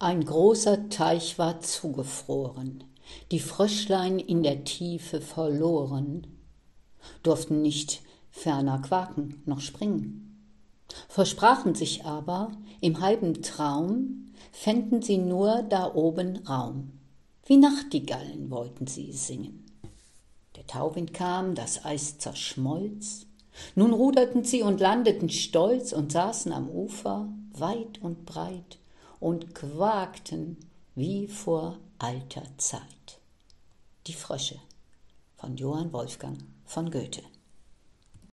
Ein großer Teich war zugefroren, die Fröschlein in der Tiefe verloren, durften nicht ferner quaken noch springen, versprachen sich aber, im halben Traum fänden sie nur da oben Raum, wie Nachtigallen wollten sie singen. Der Tauwind kam, das Eis zerschmolz, nun ruderten sie und landeten stolz und saßen am Ufer, weit und breit, und quakten wie vor alter Zeit. Die Frösche von Johann Wolfgang von Goethe